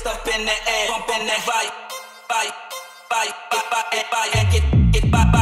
fist up in the air, pumping that fire, fire, fire, fire, fire, fire, get, get, bye, bye.